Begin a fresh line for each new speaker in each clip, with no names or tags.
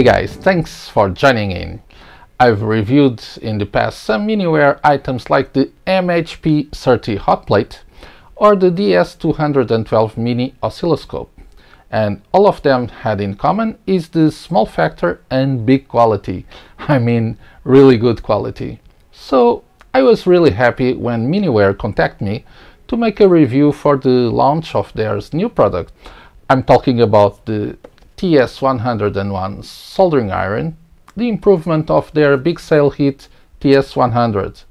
Hey guys, thanks for joining in. I've reviewed in the past some Miniware items like the MHP30 hotplate or the DS212 mini oscilloscope and all of them had in common is the small factor and big quality. I mean really good quality. So I was really happy when Miniware contacted me to make a review for the launch of their new product. I'm talking about the TS101 soldering iron the improvement of their big sale hit TS100.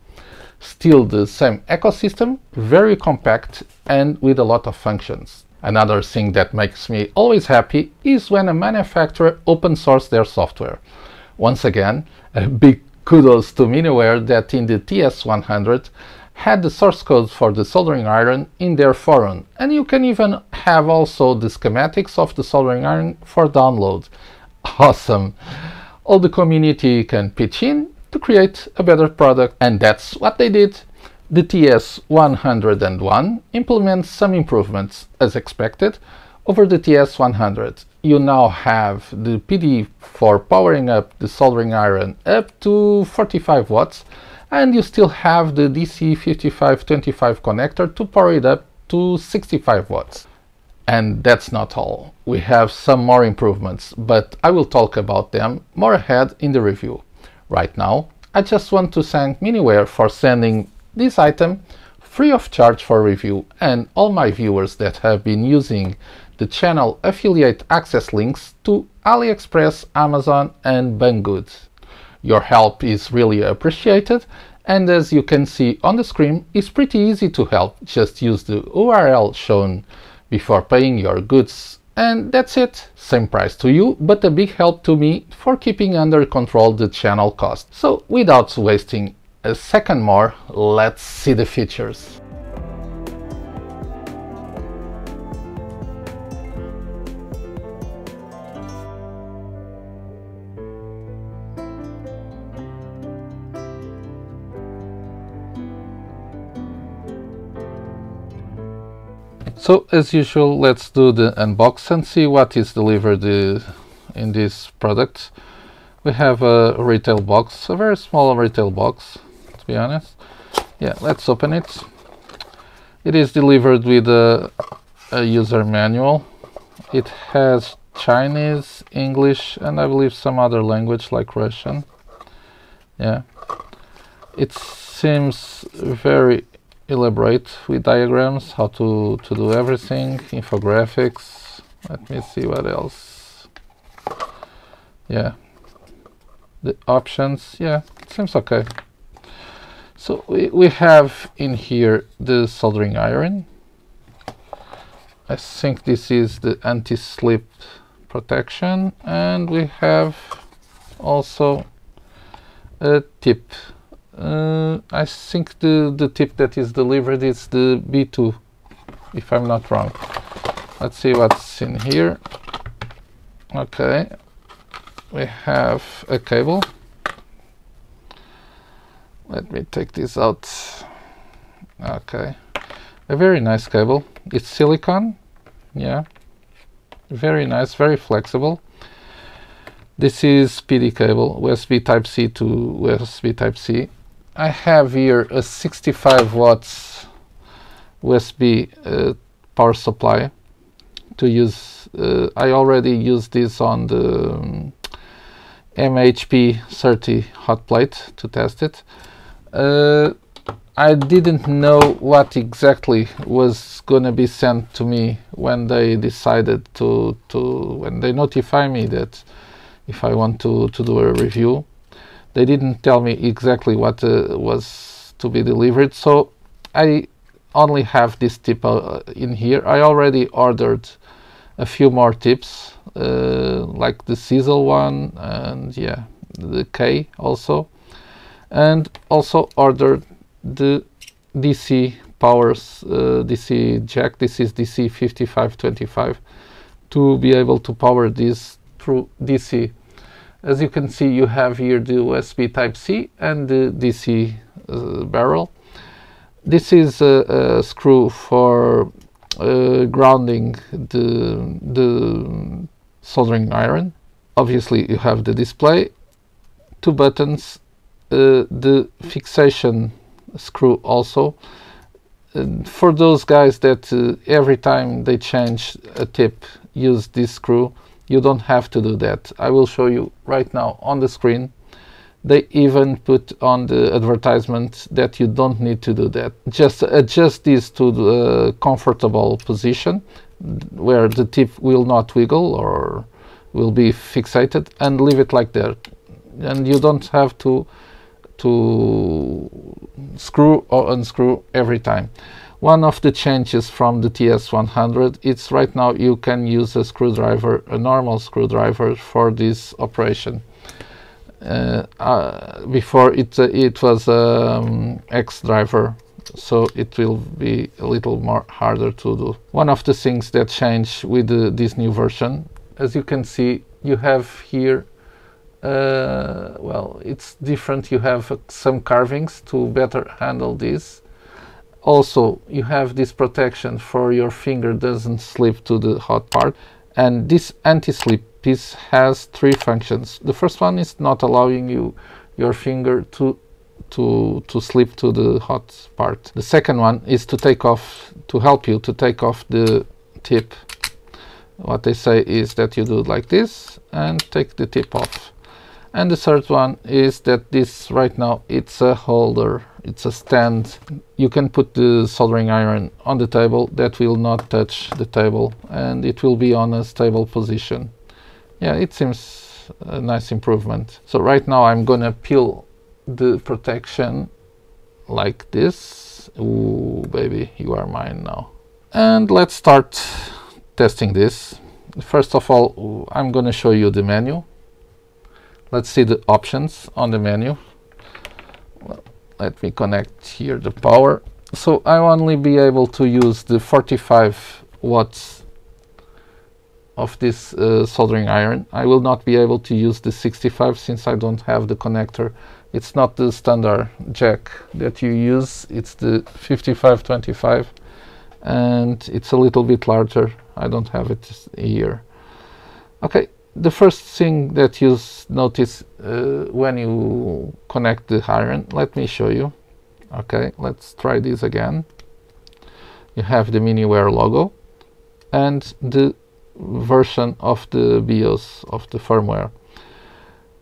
Still the same ecosystem, very compact and with a lot of functions. Another thing that makes me always happy is when a manufacturer open source their software. Once again, a big kudos to Miniware that in the TS100 had the source code for the soldering iron in their forum and you can even have also the schematics of the soldering iron for download. Awesome! all the community can pitch in to create a better product and that's what they did. The TS101 implements some improvements as expected over the TS100. You now have the PD for powering up the soldering iron up to 45 watts and you still have the DC5525 connector to power it up to 65 watts. And that's not all. We have some more improvements, but I will talk about them more ahead in the review. Right now, I just want to thank Miniware for sending this item free of charge for review and all my viewers that have been using the channel affiliate access links to AliExpress, Amazon and Banggood. Your help is really appreciated and as you can see on the screen, it's pretty easy to help. Just use the URL shown before paying your goods and that's it. Same price to you, but a big help to me for keeping under control the channel cost. So without wasting a second more, let's see the features. So as usual, let's do the unbox and see what is delivered uh, in this product. We have a retail box, a very small retail box, to be honest. Yeah, let's open it. It is delivered with a, a user manual. It has Chinese, English, and I believe some other language like Russian. Yeah. It seems very elaborate with diagrams how to, to do everything, infographics. Let me see what else. Yeah, the options, yeah, seems okay. So we, we have in here the soldering iron. I think this is the anti-slip protection and we have also a tip uh, I think the, the tip that is delivered is the B2, if I'm not wrong. Let's see what's in here. Okay, we have a cable. Let me take this out. Okay, a very nice cable. It's silicone, yeah, very nice, very flexible. This is PD cable, USB Type-C to USB Type-C. I have here a 65 watts USB uh, power supply to use. Uh, I already used this on the um, MHP30 hot plate to test it. Uh, I didn't know what exactly was going to be sent to me when they decided to, to when they notify me that if I want to, to do a review they didn't tell me exactly what uh, was to be delivered. So I only have this tip uh, in here. I already ordered a few more tips uh, like the chisel one and yeah the K also. And also ordered the DC powers uh, DC jack. This is DC 5525 to be able to power this through DC as you can see, you have here the USB Type-C and the DC uh, barrel. This is a, a screw for uh, grounding the, the soldering iron. obviously you have the display two buttons uh, the fixation screw also for those guys that uh, every time they change a tip use this screw you don't have to do that. I will show you right now on the screen. They even put on the advertisement that you don't need to do that. Just adjust this to the uh, comfortable position where the tip will not wiggle or will be fixated and leave it like that and you don't have to to screw or unscrew every time one of the changes from the TS100 it's right now you can use a screwdriver a normal screwdriver for this operation uh, uh, before it uh, it was um, hex driver so it will be a little more harder to do. One of the things that change with this new version, as you can see, you have here, uh, well, it's different. You have some carvings to better handle this. Also, you have this protection for your finger doesn't slip to the hot part. And this anti-slip piece has three functions. The first one is not allowing you your finger to to to slip to the hot part. The second one is to take off to help you to take off the tip. What they say is that you do like this and take the tip off. And the third one is that this right now it's a holder, it's a stand. You can put the soldering iron on the table that will not touch the table and it will be on a stable position yeah, it seems a nice improvement. So right now I'm gonna peel the protection like this. Ooh, baby, you are mine now. And let's start testing this. First of all, I'm gonna show you the menu. Let's see the options on the menu. Let me connect here the power. So I'll only be able to use the 45 watts of this uh, soldering iron. I will not be able to use the 65 since I don't have the connector. It's not the standard jack that you use, it's the 5525 and it's a little bit larger. I don't have it here. Okay, the first thing that you notice uh, when you connect the iron, let me show you. Okay, let's try this again. You have the Miniware logo and the version of the BIOS of the firmware.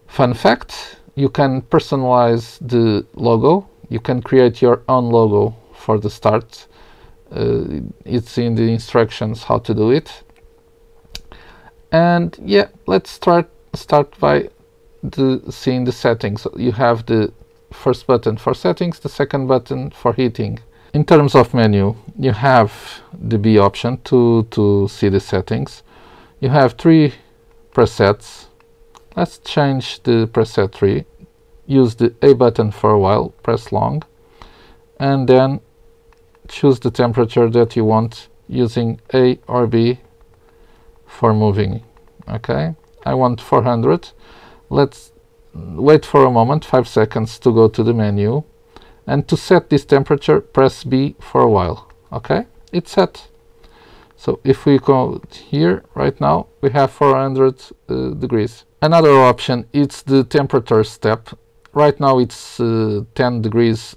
Fun fact, you can personalize the logo. You can create your own logo for the start. Uh, it's in the instructions how to do it. And yeah, let's start start by the seeing the settings. You have the first button for settings, the second button for heating. In terms of menu, you have the B option to, to see the settings you have three presets. Let's change the preset 3 Use the A button for a while, press long, and then choose the temperature that you want using A or B for moving. Okay, I want 400. Let's wait for a moment, 5 seconds to go to the menu. And to set this temperature, press B for a while. Okay, it's set. So if we go here right now, we have 400 uh, degrees. Another option is the temperature step. Right now it's uh, 10 degrees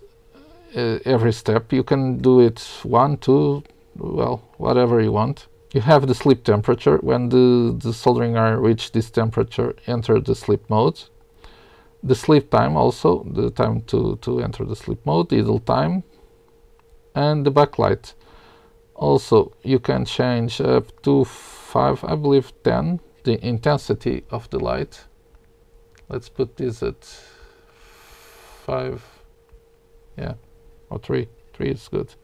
uh, every step. You can do it one, two, well, whatever you want. You have the sleep temperature. When the, the soldering iron reach this temperature, enter the sleep mode. The sleep time also, the time to, to enter the sleep mode, idle time, and the backlight also you can change up to 5 I believe 10 the intensity of the light let's put this at 5 yeah or 3 3 is good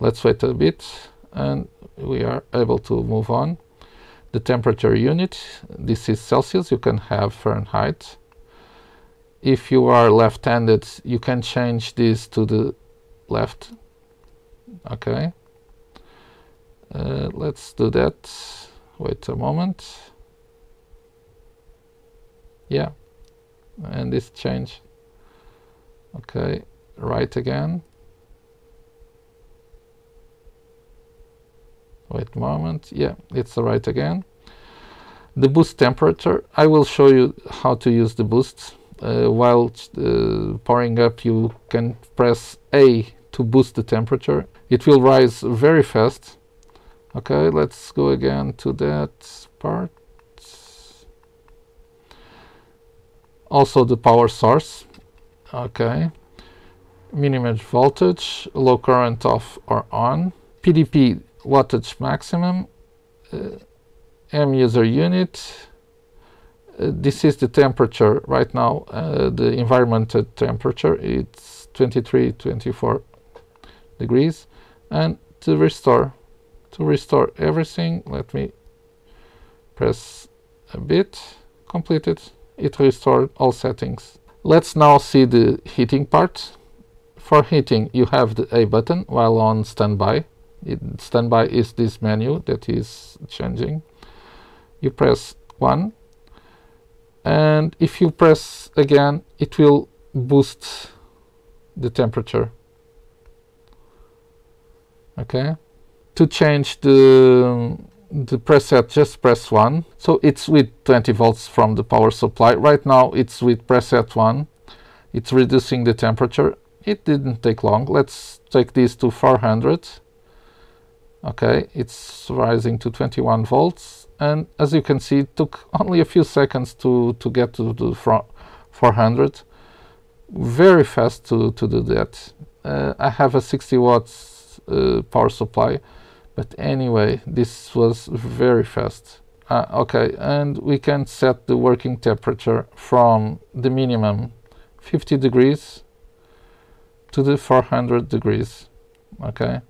let's wait a bit and we are able to move on. The temperature unit this is Celsius you can have Fahrenheit. If you are left-handed you can change this to the left. Okay. Uh, let's do that. Wait a moment. Yeah. And this change. Okay. Right again wait a moment. Yeah it's right again. The boost temperature. I will show you how to use the boost uh, while uh, powering up you can press A to boost the temperature. It will rise very fast. Okay let's go again to that part. Also the power source. Okay. Minimum voltage low current off or on. PDP wattage maximum uh, M user unit. Uh, this is the temperature right now uh, the environment temperature. It's 23 24 degrees. And to restore to restore everything let me press a bit completed it restored all settings. Let's now see the heating part. For heating you have the A button while on standby standby is this menu that is changing. You press 1 and if you press again it will boost the temperature. Okay? To change the the preset just press 1 so it's with 20 volts from the power supply. Right now it's with preset 1 it's reducing the temperature. It didn't take long. Let's take this to 400 okay it's rising to 21 volts and as you can see it took only a few seconds to to get to the 400 very fast to to do that. Uh, I have a 60 watts uh, power supply but anyway this was very fast. Uh, okay and we can set the working temperature from the minimum 50 degrees to the 400 degrees okay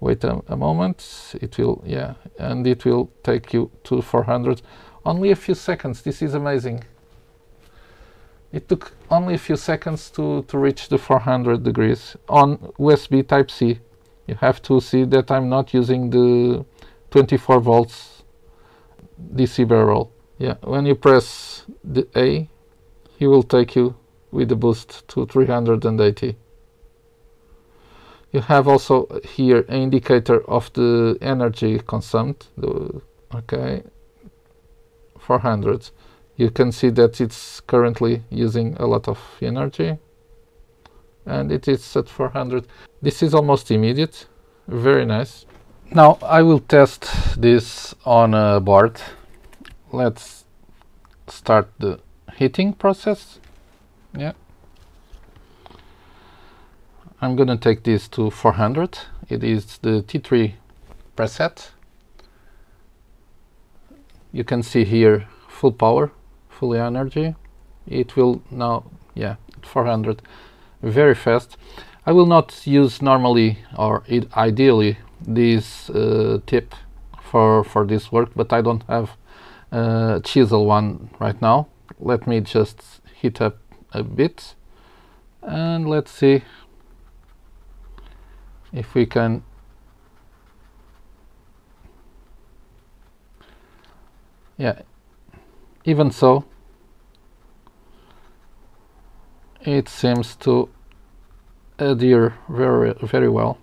wait a, a, moment. It will yeah and it will take you to 400 only a few seconds. This is amazing. It took only a few seconds to to reach the 400 degrees on USB type C. You have to see that I'm not using the 24 volts DC barrel. Yeah, when you press the A, he will take you with the boost to 380. You have also here an indicator of the energy consumed. The, okay, 400. You can see that it's currently using a lot of energy and it is at 400 this is almost immediate. Very nice. Now I will test this on a board. Let's start the heating process. Yeah I'm gonna take this to 400 it is the T3 preset. You can see here full power full energy. It will now yeah 400 very fast. I will not use normally or ideally this uh, tip for, for this work, but I don't have a chisel one right now. Let me just heat up a bit. And let's see if we can yeah even so it seems to adhere very very well.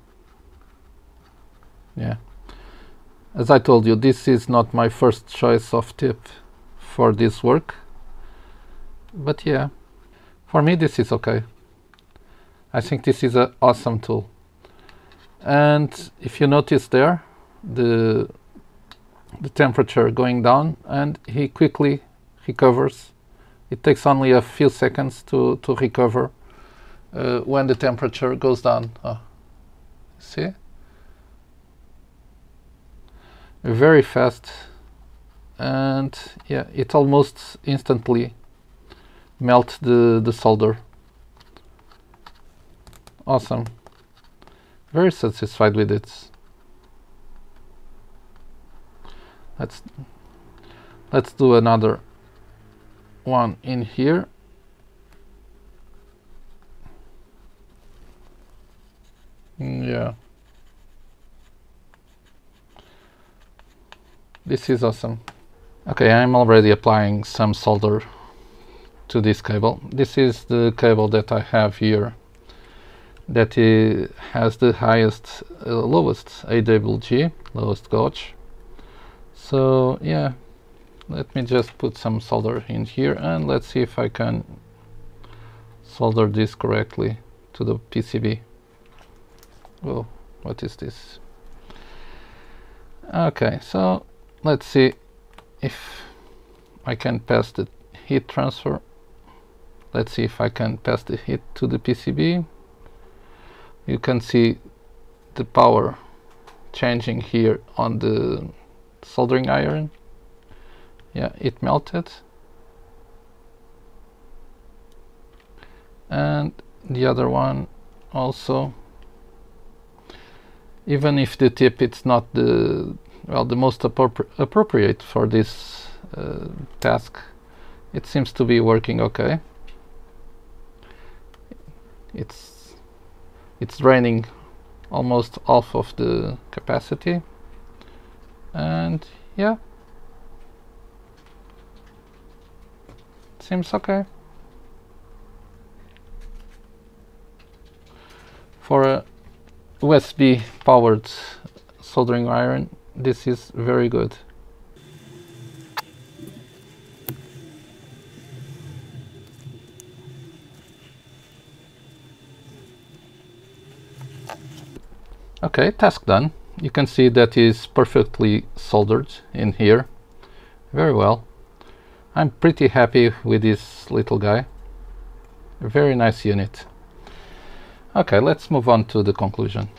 Yeah. As I told you this is not my first choice of tip for this work. But yeah for me this is okay. I think this is an awesome tool and if you notice there the the temperature going down and he quickly recovers it takes only a few seconds to, to recover uh, when the temperature goes down. Oh, see? Very fast and yeah, it almost instantly melt the, the solder. Awesome. Very satisfied with it. Let's let's do another one in here. Yeah. This is awesome. Okay I'm already applying some solder to this cable. This is the cable that I have here that has the highest uh, lowest AWG lowest gauge so yeah let me just put some solder in here and let's see if I can solder this correctly to the PCB. Oh, what is this? Okay, so let's see if I can pass the heat transfer. Let's see if I can pass the heat to the PCB. You can see the power changing here on the soldering iron. Yeah it melted. And the other one also. Even if the tip it's not the well the most appropri appropriate for this uh, task it seems to be working okay. It's it's draining almost half of the capacity. And yeah. Seems okay. For a USB powered soldering iron this is very good Okay, task done. You can see that is perfectly soldered in here. Very well. I'm pretty happy with this little guy. Very nice unit. Okay, let's move on to the conclusion.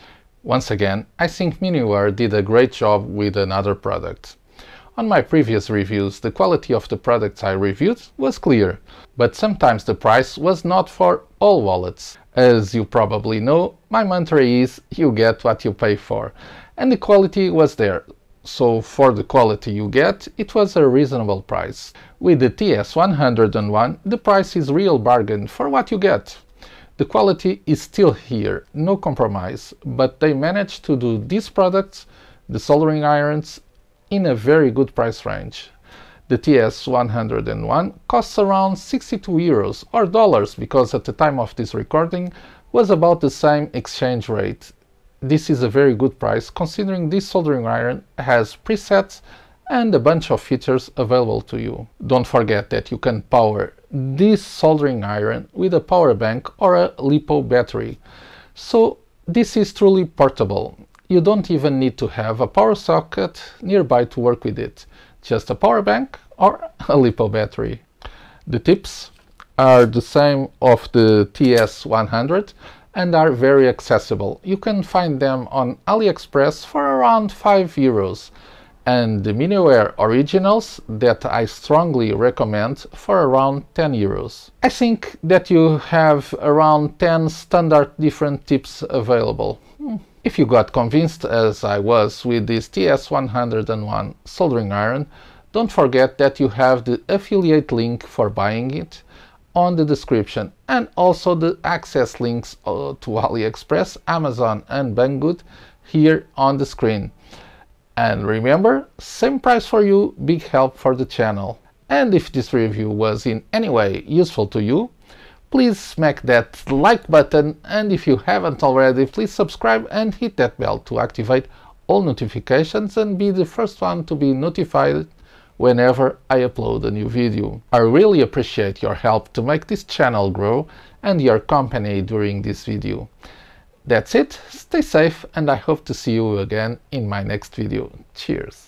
Once again, I think Miniware did a great job with another product. On my previous reviews, the quality of the products I reviewed was clear, but sometimes the price was not for all wallets. As you probably know, my mantra is you get what you pay for, and the quality was there. So for the quality you get, it was a reasonable price. With the TS101, the price is real bargain for what you get. The quality is still here, no compromise, but they managed to do these products, the soldering irons, in a very good price range. The TS101 costs around 62 euros or dollars because at the time of this recording was about the same exchange rate. This is a very good price considering this soldering iron has presets and a bunch of features available to you. Don't forget that you can power this soldering iron with a power bank or a LiPo battery. So this is truly portable. You don't even need to have a power socket nearby to work with it just a power bank or a LiPo battery. The tips are the same of the TS100 and are very accessible. You can find them on AliExpress for around 5 euros and the Miniware Originals that I strongly recommend for around 10 euros. I think that you have around 10 standard different tips available. Hmm. If you got convinced as I was with this TS101 soldering iron, don't forget that you have the affiliate link for buying it on the description and also the access links uh, to AliExpress, Amazon and Banggood here on the screen. And remember, same price for you, big help for the channel. And if this review was in any way useful to you, please smack that like button and if you haven't already please subscribe and hit that bell to activate all notifications and be the first one to be notified whenever I upload a new video. I really appreciate your help to make this channel grow and your company during this video. That's it, stay safe and I hope to see you again in my next video. Cheers!